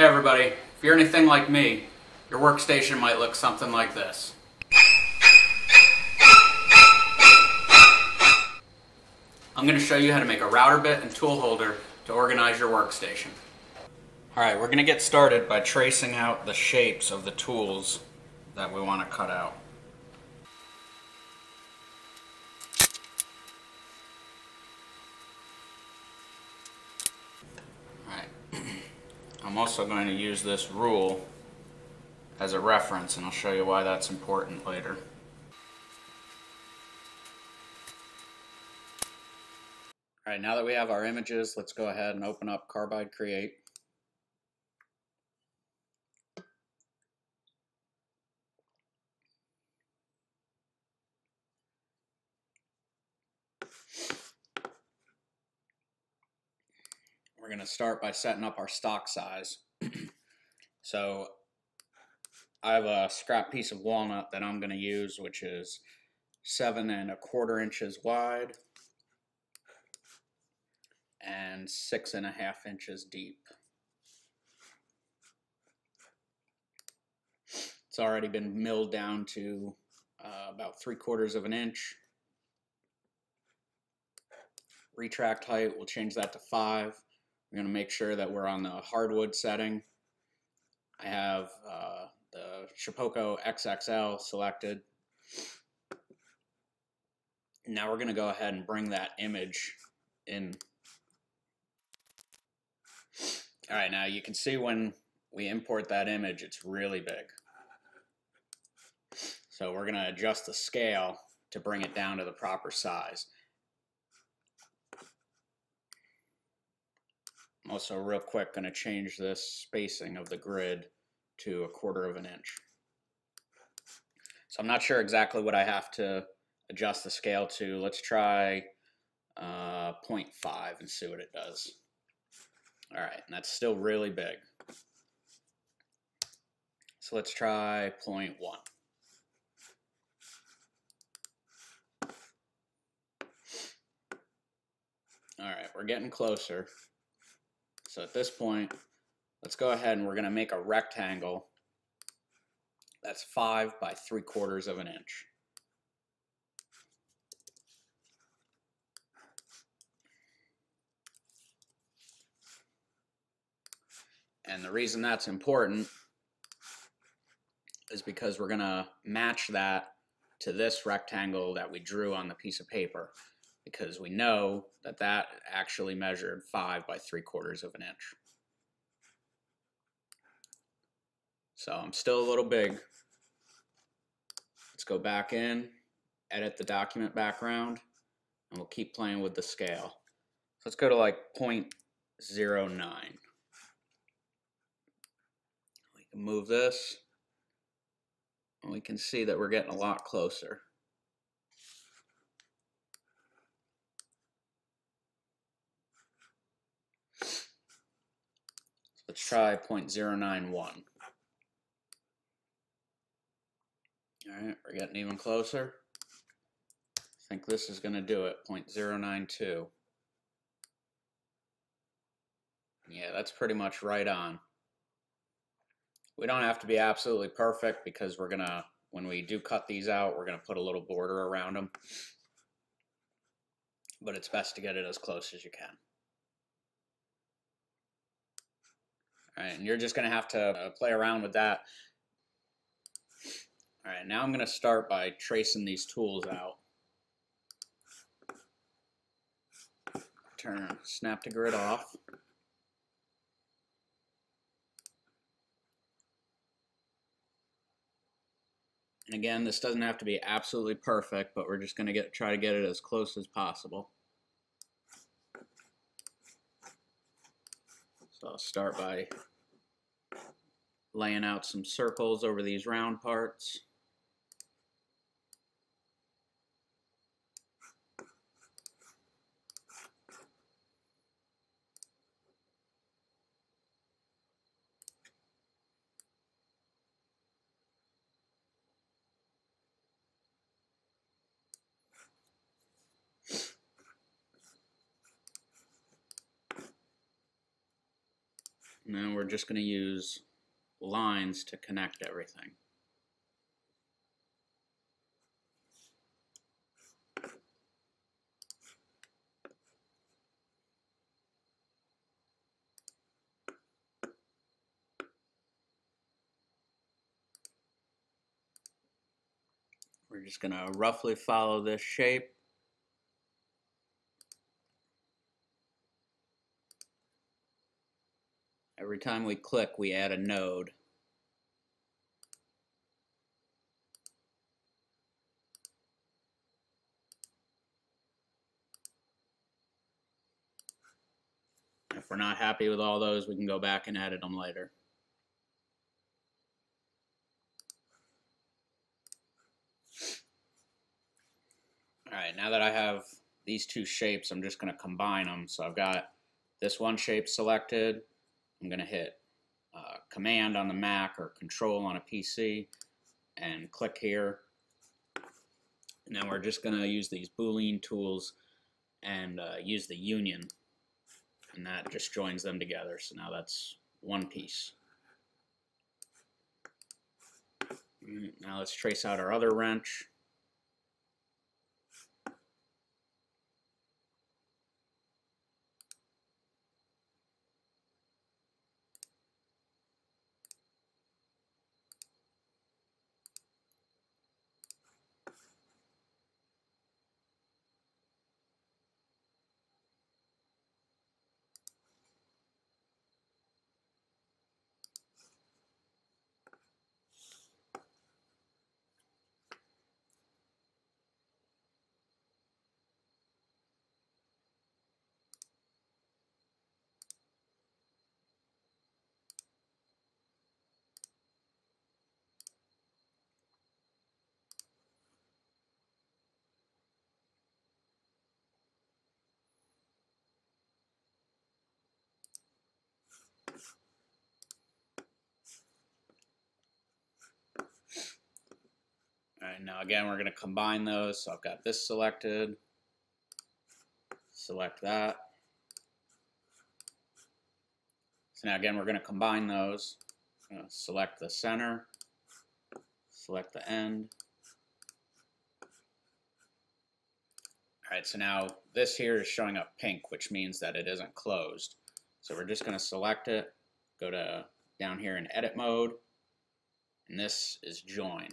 Hey everybody, if you're anything like me, your workstation might look something like this. I'm going to show you how to make a router bit and tool holder to organize your workstation. Alright, we're going to get started by tracing out the shapes of the tools that we want to cut out. I'm also going to use this rule as a reference and I'll show you why that's important later. Alright, now that we have our images, let's go ahead and open up Carbide Create. We're going to start by setting up our stock size. so I have a scrap piece of walnut that I'm going to use, which is seven and a quarter inches wide and six and a half inches deep. It's already been milled down to uh, about three quarters of an inch. Retract height, we'll change that to five. We're going to make sure that we're on the hardwood setting. I have uh, the Shapeoko XXL selected. Now we're going to go ahead and bring that image in. All right, now you can see when we import that image, it's really big. So we're going to adjust the scale to bring it down to the proper size. Also real quick going to change this spacing of the grid to a quarter of an inch. So I'm not sure exactly what I have to adjust the scale to. Let's try uh, 0.5 and see what it does. All right, and that's still really big. So let's try 0.1. All right, we're getting closer. So at this point, let's go ahead and we're going to make a rectangle that's 5 by 3 quarters of an inch. And the reason that's important is because we're going to match that to this rectangle that we drew on the piece of paper because we know that that actually measured 5 by 3 quarters of an inch. So I'm still a little big. Let's go back in, edit the document background, and we'll keep playing with the scale. So let's go to like 0.09. We can move this, and we can see that we're getting a lot closer. Let's try 0.091. All right, we're getting even closer. I think this is going to do it, 0.092. Yeah, that's pretty much right on. We don't have to be absolutely perfect because we're going to, when we do cut these out, we're going to put a little border around them. But it's best to get it as close as you can. And you're just going to have to uh, play around with that. All right, now I'm going to start by tracing these tools out. Turn snap to grid off. And again, this doesn't have to be absolutely perfect, but we're just going to get try to get it as close as possible. So I'll start by laying out some circles over these round parts. Now we're just going to use lines to connect everything. We're just going to roughly follow this shape. Every time we click, we add a node. If we're not happy with all those, we can go back and edit them later. All right, now that I have these two shapes, I'm just going to combine them. So I've got this one shape selected. I'm going to hit uh, Command on the Mac or Control on a PC and click here. Now we're just going to use these Boolean tools and uh, use the union and that just joins them together. So now that's one piece. Now let's trace out our other wrench. Right, now again, we're going to combine those. So I've got this selected. Select that. So now again, we're going to combine those. select the center. Select the end. All right, so now this here is showing up pink, which means that it isn't closed. So we're just going to select it, go to down here in edit mode, and this is join.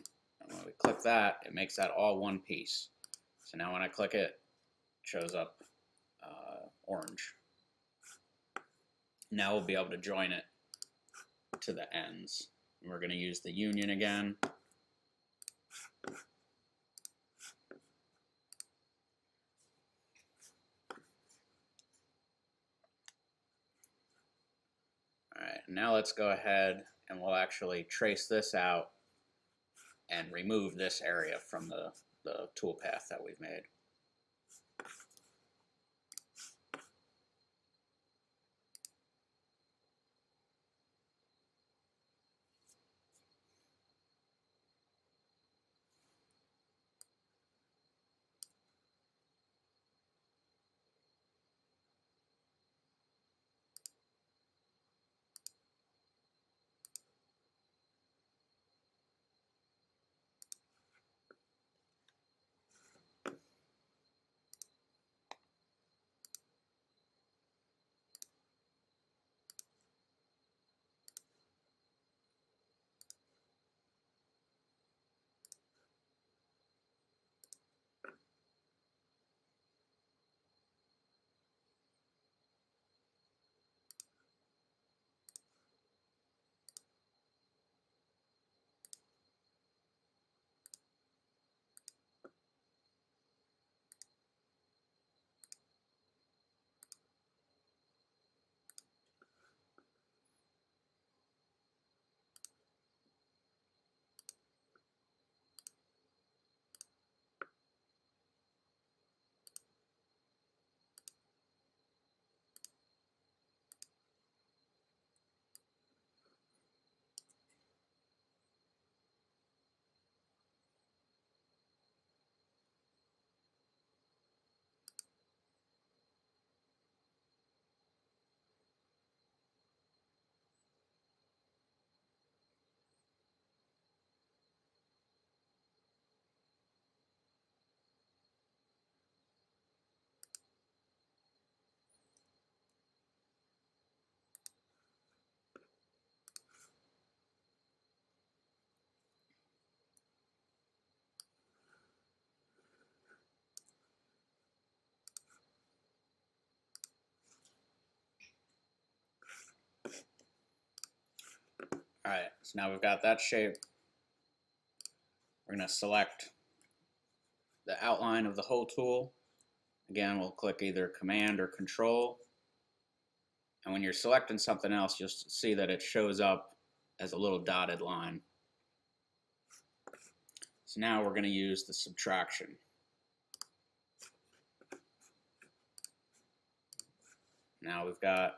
And when we click that, it makes that all one piece. So now when I click it, it shows up uh, orange. Now we'll be able to join it to the ends. And we're going to use the union again. Alright, now let's go ahead and we'll actually trace this out and remove this area from the, the toolpath that we've made. Alright, so now we've got that shape. We're going to select the outline of the whole tool. Again, we'll click either Command or Control. And when you're selecting something else, you'll see that it shows up as a little dotted line. So now we're going to use the subtraction. Now we've got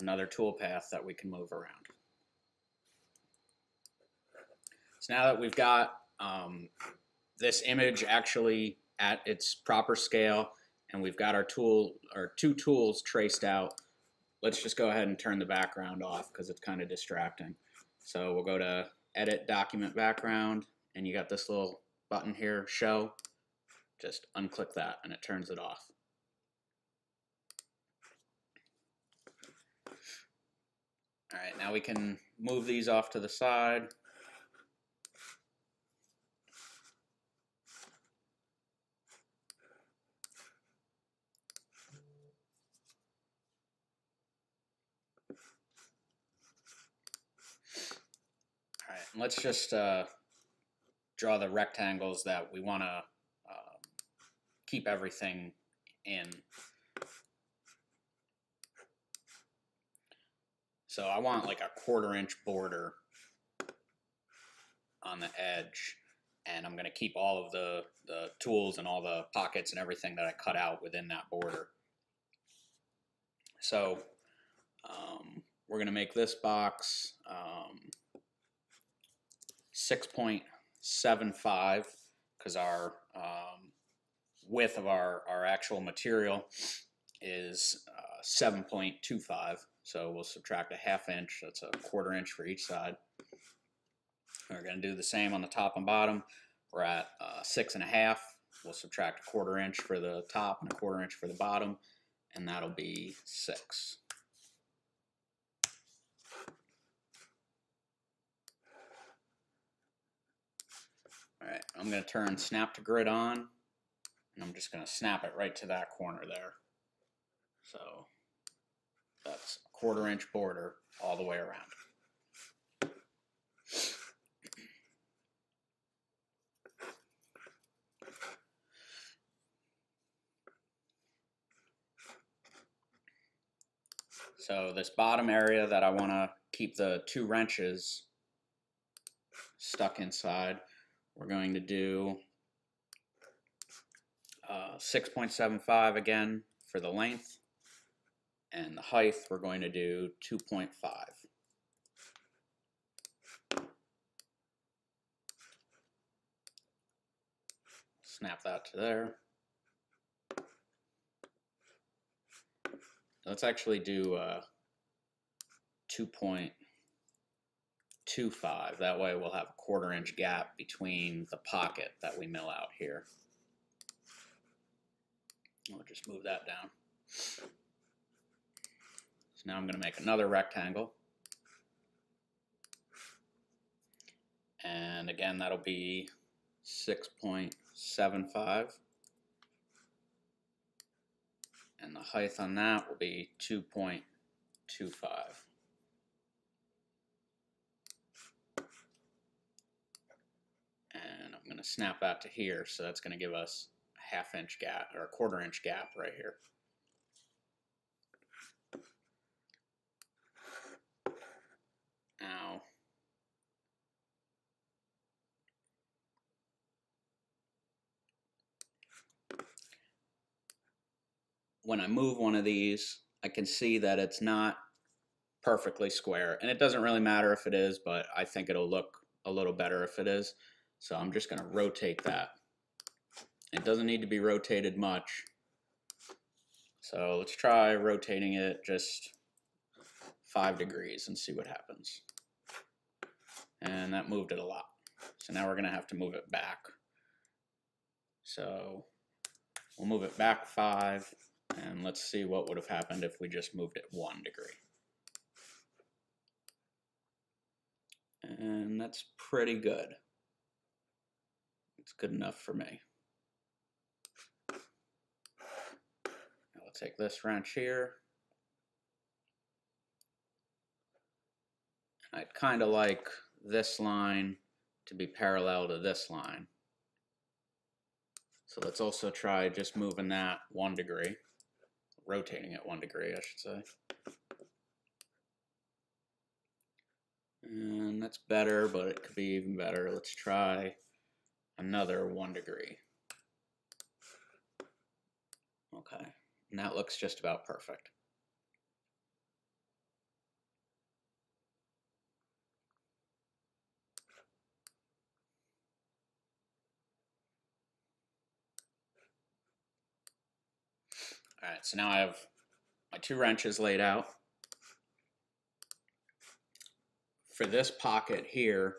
another toolpath that we can move around. So now that we've got um, this image actually at its proper scale and we've got our tool our two tools traced out, let's just go ahead and turn the background off because it's kind of distracting. So we'll go to edit document background and you got this little button here, show. Just unclick that and it turns it off. All right, now we can move these off to the side. All right, let's just uh, draw the rectangles that we want to uh, keep everything in. So I want like a quarter inch border on the edge and I'm going to keep all of the, the tools and all the pockets and everything that I cut out within that border. So um, we're going to make this box um, 6.75 because our um, width of our, our actual material is uh, 7.25. So we'll subtract a half inch, that's a quarter inch for each side. We're going to do the same on the top and bottom. We're at uh, six and a half. We'll subtract a quarter inch for the top and a quarter inch for the bottom, and that'll be six. All right, I'm going to turn snap to grid on, and I'm just going to snap it right to that corner there. So that's quarter inch border all the way around. So this bottom area that I want to keep the two wrenches stuck inside, we're going to do uh, 6.75 again for the length and the height we're going to do 2.5. Snap that to there. Let's actually do uh, 2.25. That way we'll have a quarter inch gap between the pocket that we mill out here. We'll just move that down. Now I'm going to make another rectangle. And again, that'll be 6.75. And the height on that will be 2.25. And I'm going to snap that to here, so that's going to give us a half inch gap, or a quarter inch gap right here. Now, when I move one of these, I can see that it's not perfectly square. And it doesn't really matter if it is, but I think it'll look a little better if it is. So I'm just going to rotate that. It doesn't need to be rotated much. So let's try rotating it just five degrees and see what happens. And that moved it a lot. So now we're going to have to move it back. So we'll move it back five, and let's see what would have happened if we just moved it one degree. And that's pretty good. It's good enough for me. Now I'll take this wrench here. I'd kind of like this line to be parallel to this line. So let's also try just moving that one degree, rotating at one degree, I should say. And that's better, but it could be even better. Let's try another one degree. Okay, and that looks just about perfect. All right, so now I have my two wrenches laid out. For this pocket here,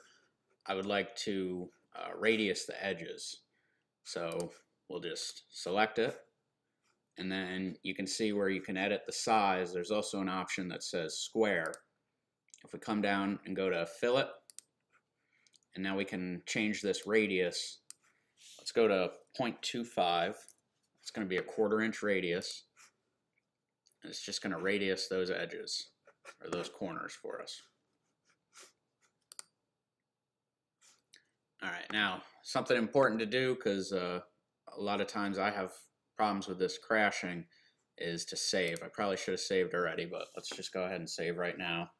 I would like to uh, radius the edges. So we'll just select it and then you can see where you can edit the size. There's also an option that says square. If we come down and go to fillet, and now we can change this radius. Let's go to 0.25. It's going to be a quarter inch radius. And it's just going to radius those edges, or those corners for us. All right, now something important to do because uh, a lot of times I have problems with this crashing is to save. I probably should have saved already, but let's just go ahead and save right now.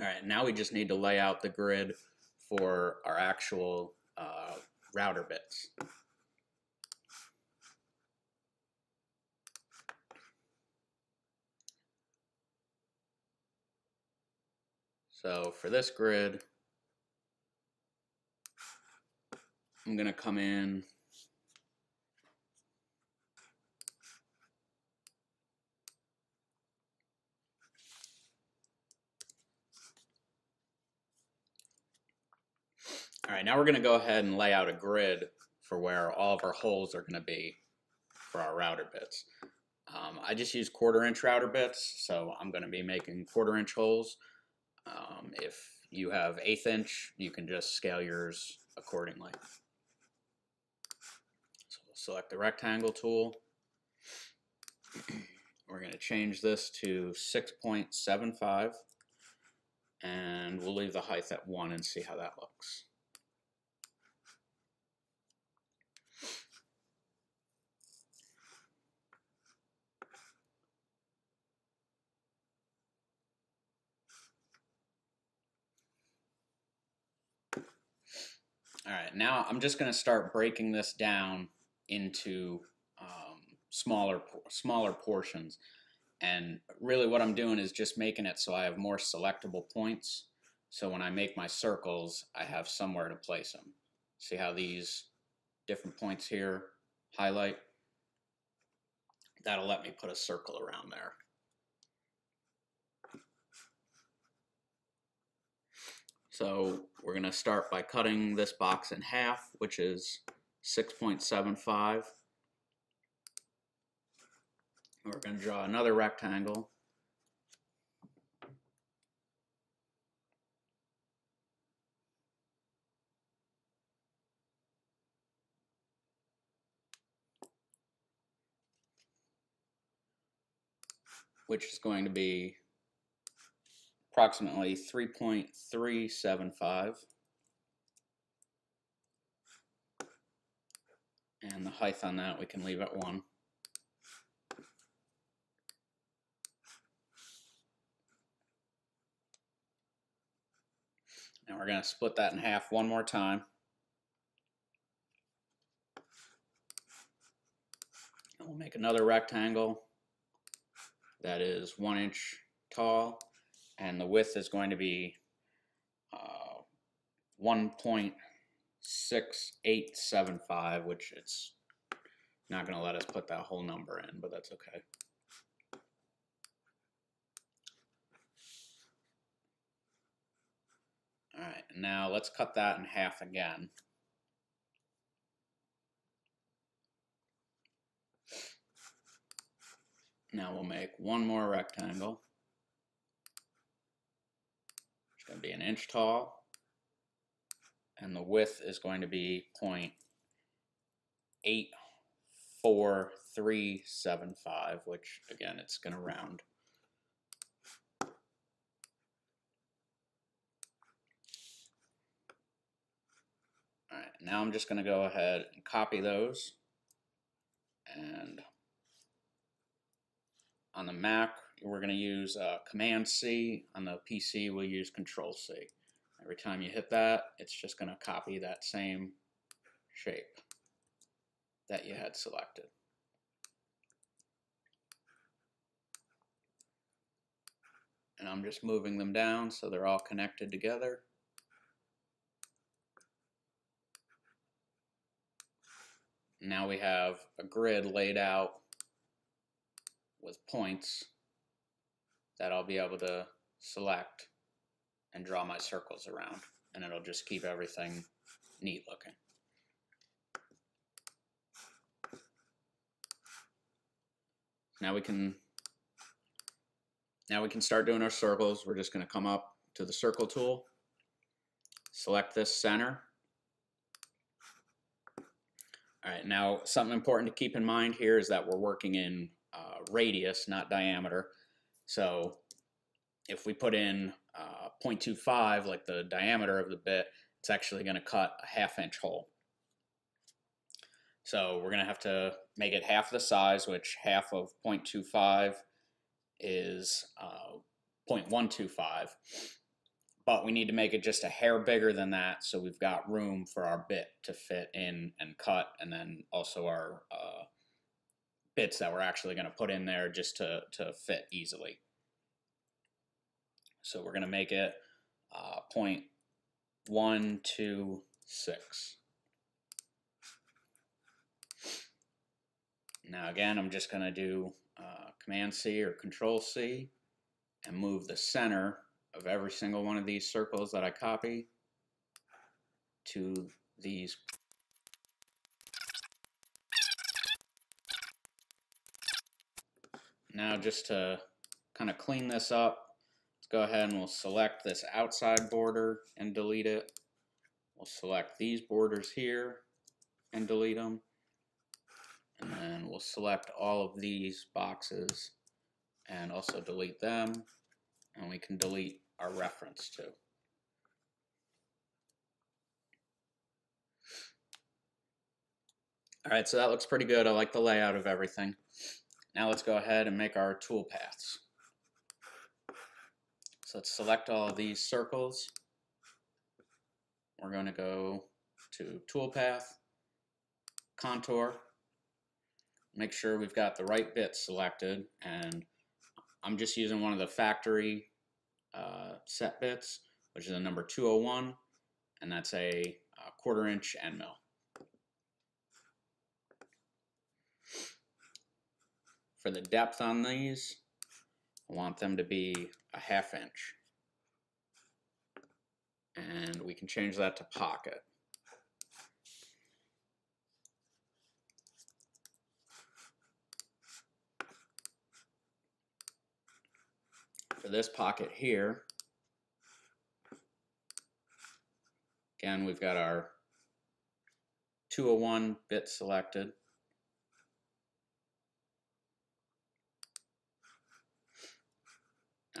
All right, now we just need to lay out the grid for our actual uh, router bits. So for this grid, I'm going to come in All right, now we're going to go ahead and lay out a grid for where all of our holes are going to be for our router bits. Um, I just use quarter inch router bits, so I'm going to be making quarter inch holes. Um, if you have eighth inch, you can just scale yours accordingly. So we'll select the rectangle tool. We're going to change this to 6.75 and we'll leave the height at 1 and see how that looks. All right, now I'm just going to start breaking this down into um, smaller smaller portions. And really what I'm doing is just making it so I have more selectable points. So when I make my circles, I have somewhere to place them. See how these different points here highlight? That'll let me put a circle around there. So we're going to start by cutting this box in half, which is 6.75. We're going to draw another rectangle. which is going to be approximately 3.375. And the height on that we can leave at 1. And we're going to split that in half one more time. And we'll make another rectangle that is one inch tall and the width is going to be uh, 1.6875, which it's not going to let us put that whole number in, but that's okay. All right, now let's cut that in half again. Now we'll make one more rectangle. It's going to be an inch tall. And the width is going to be 0.84375, which again, it's going to round. All right, now I'm just going to go ahead and copy those. And on the Mac, we're going to use uh, Command C. On the PC, we'll use Control C. Every time you hit that, it's just going to copy that same shape that you had selected. And I'm just moving them down so they're all connected together. Now we have a grid laid out with points that I'll be able to select and draw my circles around and it'll just keep everything neat looking. Now we can now we can start doing our circles. We're just going to come up to the circle tool, select this center. All right, now something important to keep in mind here is that we're working in uh, radius, not diameter. So if we put in uh, 0.25, like the diameter of the bit, it's actually going to cut a half inch hole. So we're going to have to make it half the size, which half of 0.25 is uh, 0.125. But we need to make it just a hair bigger than that so we've got room for our bit to fit in and cut and then also our uh, bits that we're actually going to put in there just to, to fit easily. So we're going to make it uh, 0.126. Now again, I'm just going to do uh, Command C or Control C and move the center of every single one of these circles that I copy to these Now just to kind of clean this up, let's go ahead and we'll select this outside border and delete it. We'll select these borders here and delete them. And then we'll select all of these boxes and also delete them. And we can delete our reference too. All right, so that looks pretty good. I like the layout of everything. Now let's go ahead and make our tool paths. So let's select all of these circles. We're going to go to toolpath, contour, make sure we've got the right bit selected and I'm just using one of the factory uh, set bits which is a number 201 and that's a, a quarter inch end mill. For the depth on these, I want them to be a half inch. And we can change that to pocket. For this pocket here, again, we've got our 201 bit selected.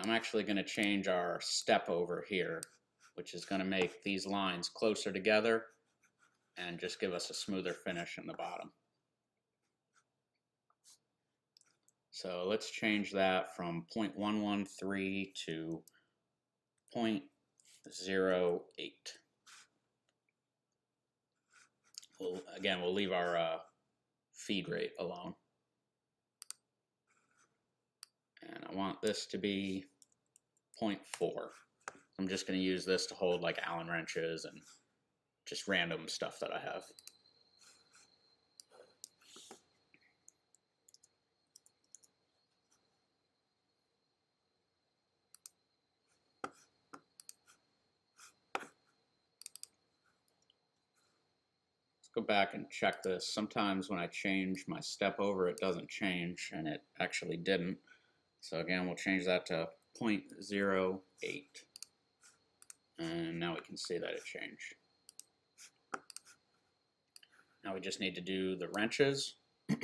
I'm actually going to change our step over here, which is going to make these lines closer together and just give us a smoother finish in the bottom. So let's change that from 0.113 to 0.08. We'll, again, we'll leave our uh, feed rate alone. And I want this to be 0.4. I'm just going to use this to hold like Allen wrenches and just random stuff that I have. Let's go back and check this. Sometimes when I change my step over, it doesn't change, and it actually didn't. So again, we'll change that to 0.08. And now we can see that it changed. Now we just need to do the wrenches. For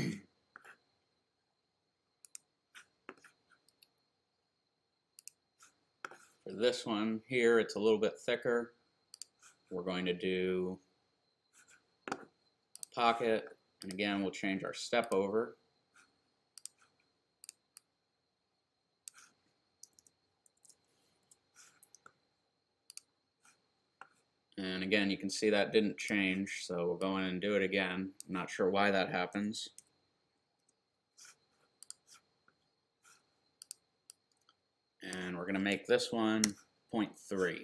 this one here, it's a little bit thicker. We're going to do a pocket, and again, we'll change our step over. And again, you can see that didn't change, so we'll go in and do it again. I'm not sure why that happens. And we're going to make this one 0.3.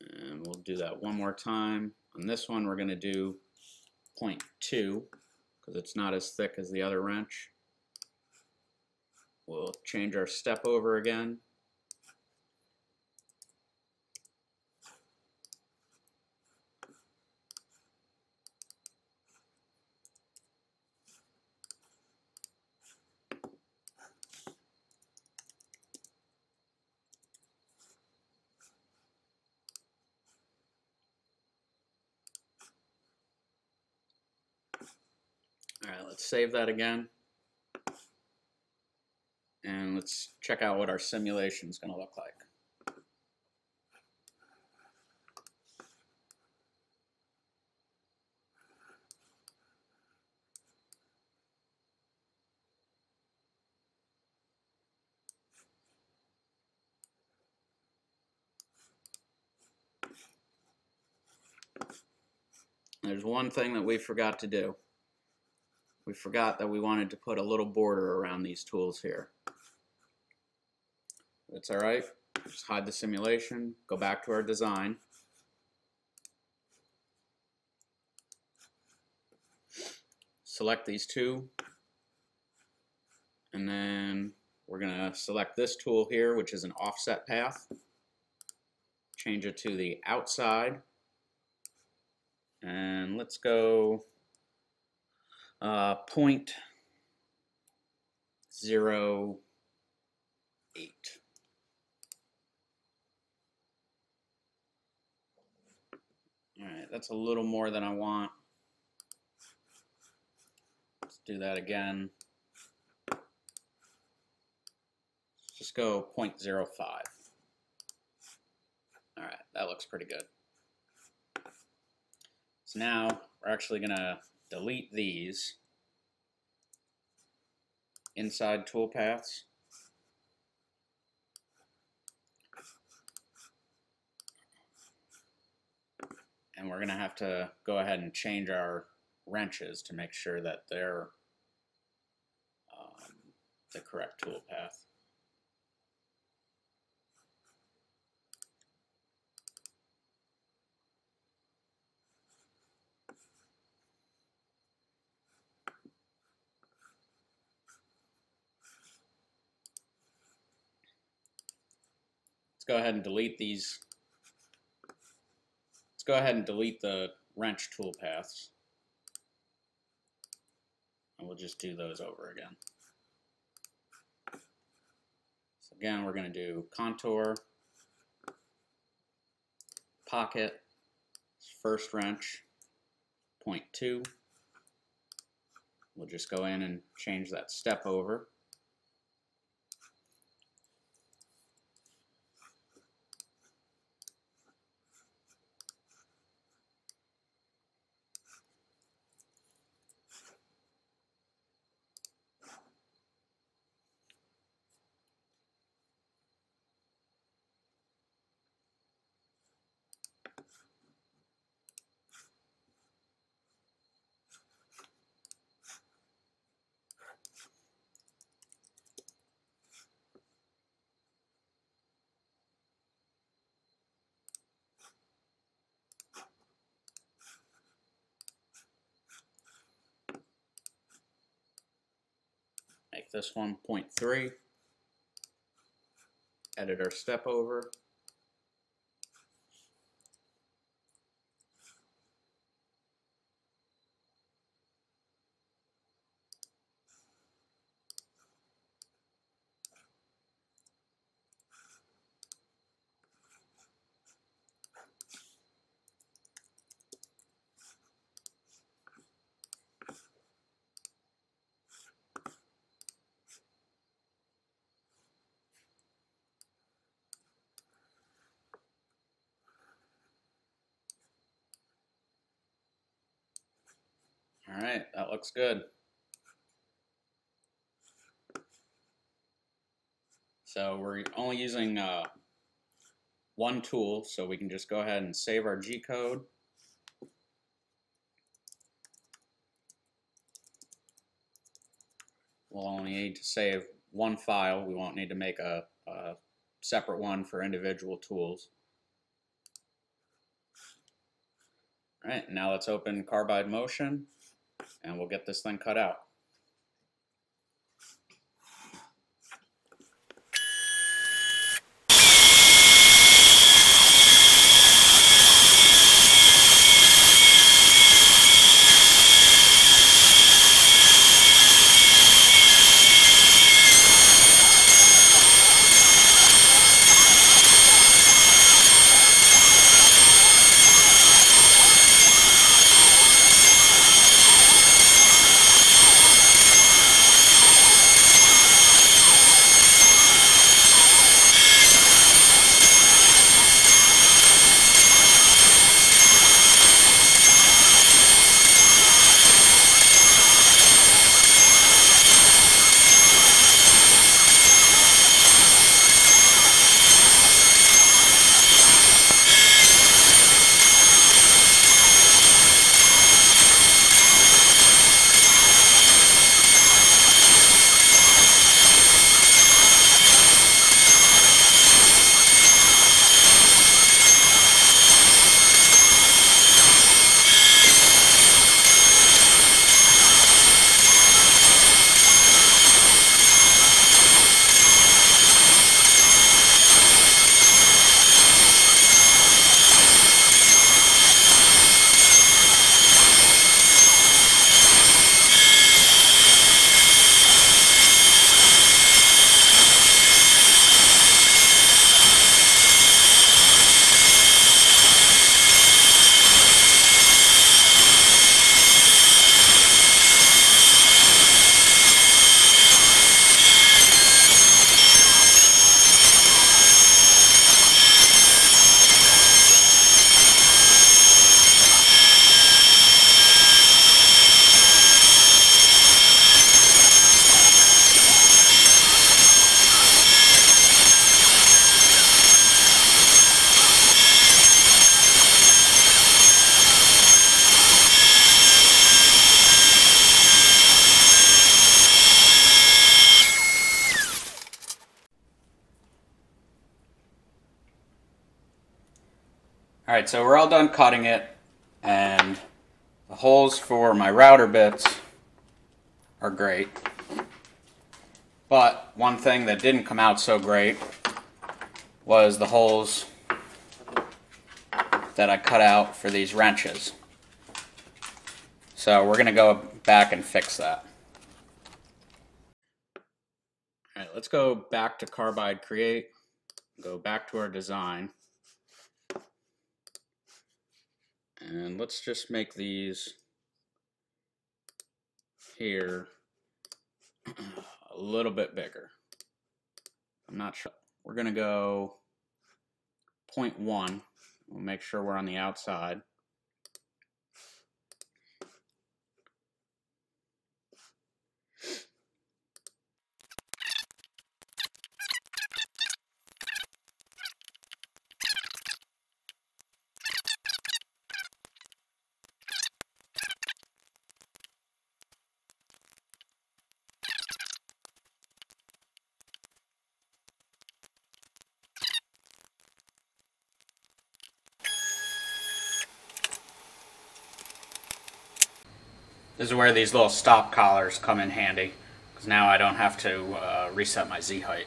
And we'll do that one more time. On this one, we're going to do 0.2 because it's not as thick as the other wrench. We'll change our step over again. All right, let's save that again. And let's check out what our simulation is going to look like. There's one thing that we forgot to do we forgot that we wanted to put a little border around these tools here. That's all right. Just hide the simulation, go back to our design. Select these two. And then we're going to select this tool here, which is an offset path. Change it to the outside. And let's go uh, point zero eight. All right, that's a little more than I want. Let's do that again. Let's just go 0.05. All right, that looks pretty good. So now we're actually going to delete these inside toolpaths. And we're going to have to go ahead and change our wrenches to make sure that they're um, the correct toolpath. Go ahead and delete these. Let's go ahead and delete the wrench toolpaths. And we'll just do those over again. So again, we're going to do contour, pocket, first wrench, point two. We'll just go in and change that step over. This one 0.3. Edit our step over. All right, that looks good. So we're only using uh, one tool, so we can just go ahead and save our G code. We'll only need to save one file. We won't need to make a, a separate one for individual tools. All right, now let's open Carbide Motion and we'll get this thing cut out. So we're all done cutting it and the holes for my router bits are great. But one thing that didn't come out so great was the holes that I cut out for these wrenches. So we're going to go back and fix that. All right, let's go back to Carbide Create, go back to our design. And let's just make these here a little bit bigger. I'm not sure. We're going to go 0.1. We'll make sure we're on the outside. Is where these little stop collars come in handy Because now I don't have to uh, reset my Z height.